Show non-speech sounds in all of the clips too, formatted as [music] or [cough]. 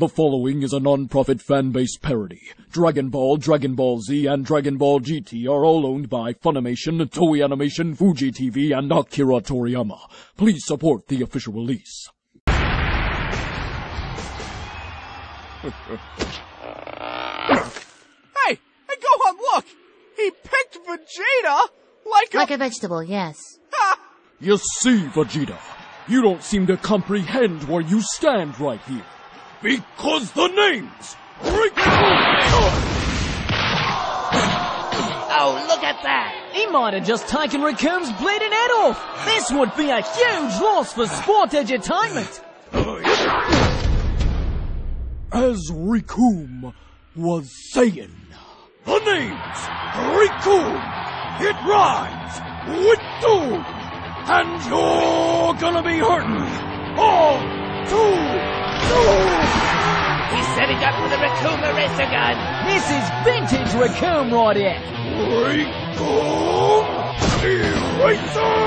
The following is a non-profit fan-based parody. Dragon Ball, Dragon Ball Z, and Dragon Ball GT are all owned by Funimation, Toei Animation, Fuji TV, and Akira Toriyama. Please support the official release. [laughs] Hey, hey, go on, look! He picked Vegeta like a... Like a vegetable, yes. You see, Vegeta, you don't seem to comprehend where you stand right here. Because the name's Oh, look at that! He might have just taken Recoome's bleeding head off. This would be a huge loss for sport entertainment. As Recoome was saying, the name's Recoome. It rhymes with doom, and you're gonna be hurting all too soon. He's setting up for the Recoome Eraser gun! This is vintage Recoome right here. Recoome Eraser!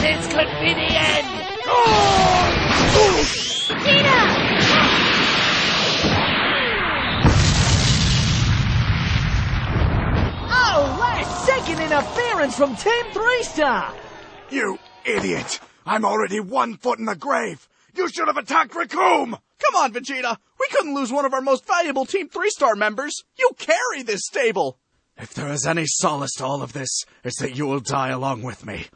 This could be the end! Oh, last second interference from Team 3 Star. You idiot! I'm already one foot in the grave! You should have attacked Recoome! Come on, Vegeta! We couldn't lose one of our most valuable Team 3-Star members! You carry this stable! If there is any solace to all of this, it's that you will die along with me.